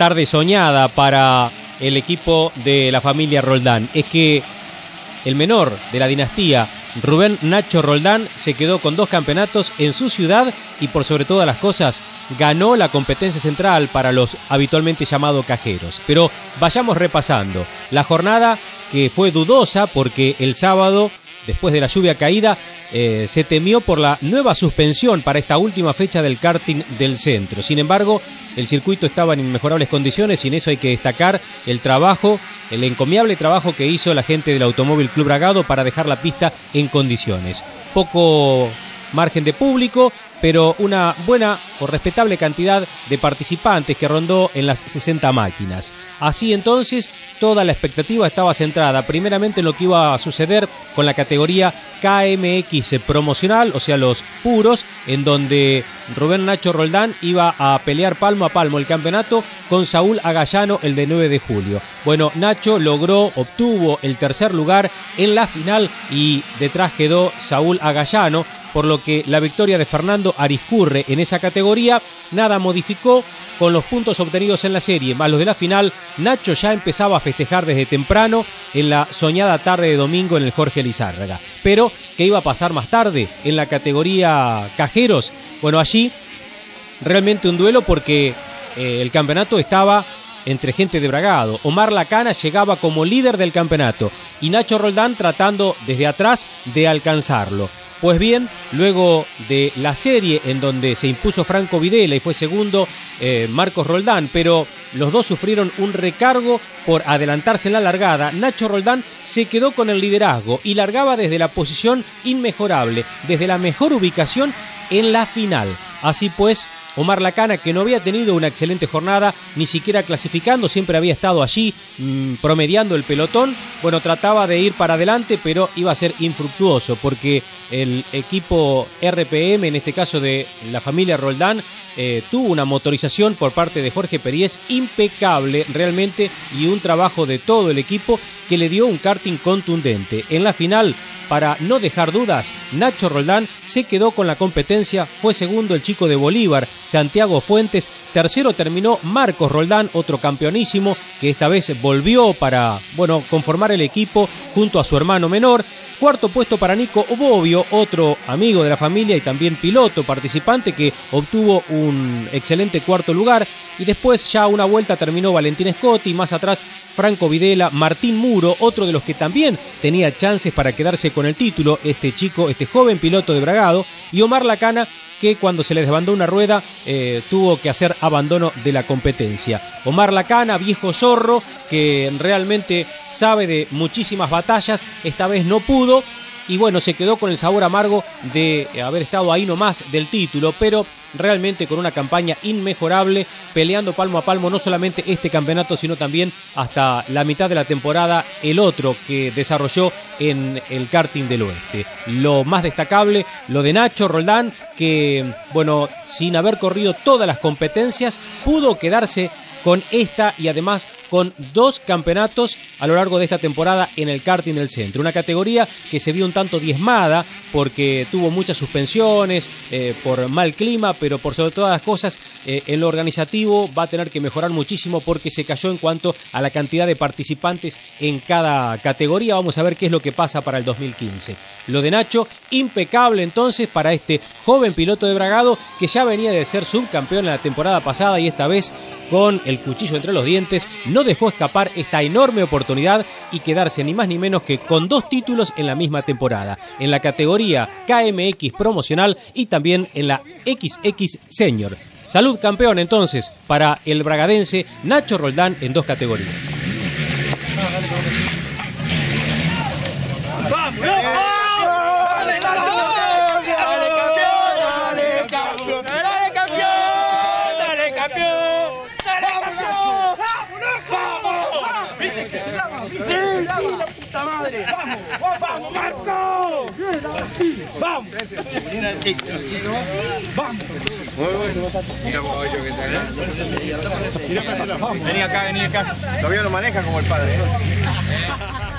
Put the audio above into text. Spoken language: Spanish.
tarde soñada para el equipo de la familia Roldán. Es que el menor de la dinastía, Rubén Nacho Roldán, se quedó con dos campeonatos en su ciudad y por sobre todas las cosas ganó la competencia central para los habitualmente llamados cajeros. Pero vayamos repasando. La jornada que fue dudosa porque el sábado después de la lluvia caída, eh, se temió por la nueva suspensión para esta última fecha del karting del centro. Sin embargo, el circuito estaba en inmejorables condiciones y en eso hay que destacar el trabajo, el encomiable trabajo que hizo la gente del Automóvil Club Bragado para dejar la pista en condiciones. Poco margen de público, pero una buena o respetable cantidad de participantes que rondó en las 60 máquinas. Así entonces, toda la expectativa estaba centrada primeramente en lo que iba a suceder con la categoría KMX promocional, o sea, los puros, en donde Rubén Nacho Roldán iba a pelear palmo a palmo el campeonato con Saúl Agallano el de 9 de julio. Bueno, Nacho logró, obtuvo el tercer lugar en la final y detrás quedó Saúl Agallano, por lo que la victoria de Fernando Ariscurre en esa categoría nada modificó con los puntos obtenidos en la serie, más los de la final, Nacho ya empezaba a festejar desde temprano en la soñada tarde de domingo en el Jorge Lizárraga. Pero, ¿qué iba a pasar más tarde en la categoría cajeros? Bueno, allí realmente un duelo porque eh, el campeonato estaba entre gente de Bragado. Omar Lacana llegaba como líder del campeonato y Nacho Roldán tratando desde atrás de alcanzarlo. Pues bien, luego de la serie en donde se impuso Franco Videla y fue segundo eh, Marcos Roldán, pero los dos sufrieron un recargo por adelantarse en la largada, Nacho Roldán se quedó con el liderazgo y largaba desde la posición inmejorable, desde la mejor ubicación en la final. Así pues, Omar Lacana, que no había tenido una excelente jornada, ni siquiera clasificando, siempre había estado allí mm, promediando el pelotón. Bueno, trataba de ir para adelante, pero iba a ser infructuoso porque el equipo RPM, en este caso de la familia Roldán, eh, tuvo una motorización por parte de Jorge Períez impecable realmente y un trabajo de todo el equipo que le dio un karting contundente. En la final para no dejar dudas, Nacho Roldán se quedó con la competencia, fue segundo el chico de Bolívar, Santiago Fuentes, tercero terminó Marcos Roldán, otro campeonísimo que esta vez volvió para, bueno, conformar el equipo junto a su hermano menor. Cuarto puesto para Nico Bobbio, otro amigo de la familia y también piloto participante que obtuvo un excelente cuarto lugar. Y después ya una vuelta terminó Valentín Scotti, más atrás Franco Videla, Martín Muro, otro de los que también tenía chances para quedarse con el título, este chico, este joven piloto de Bragado, y Omar Lacana, que cuando se le desbandó una rueda eh, tuvo que hacer abandono de la competencia. Omar Lacana, viejo zorro, que realmente sabe de muchísimas batallas, esta vez no pudo, y bueno, se quedó con el sabor amargo de haber estado ahí nomás del título, pero realmente con una campaña inmejorable, peleando palmo a palmo no solamente este campeonato, sino también hasta la mitad de la temporada el otro que desarrolló en el karting del oeste. Lo más destacable, lo de Nacho Roldán, que bueno, sin haber corrido todas las competencias, pudo quedarse con esta y además con dos campeonatos a lo largo de esta temporada en el karting del centro. Una categoría que se vio un tanto diezmada porque tuvo muchas suspensiones eh, por mal clima, pero por sobre todas las cosas eh, en lo organizativo va a tener que mejorar muchísimo porque se cayó en cuanto a la cantidad de participantes en cada categoría. Vamos a ver qué es lo que pasa para el 2015. Lo de Nacho, impecable entonces para este joven piloto de Bragado que ya venía de ser subcampeón en la temporada pasada y esta vez con el cuchillo entre los dientes, dejó escapar esta enorme oportunidad y quedarse ni más ni menos que con dos títulos en la misma temporada, en la categoría KMX promocional y también en la XX Senior. Salud campeón entonces para el bragadense Nacho Roldán en dos categorías. ¡Vamos! ¡Vamos, Marco! ¡Vamos! Vení acá, vení acá. Todavía lo maneja como el padre.